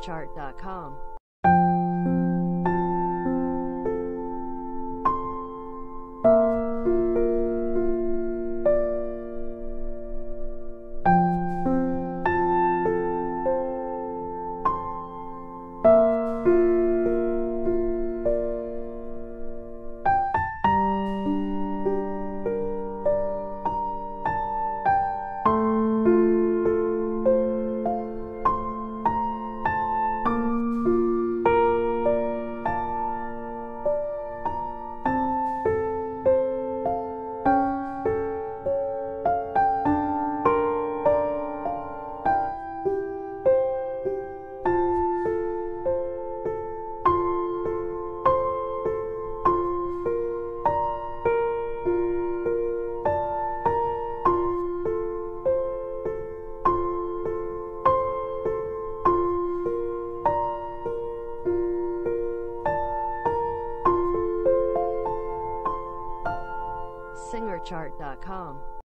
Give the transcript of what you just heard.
SingerChart.com. SingerChart.com.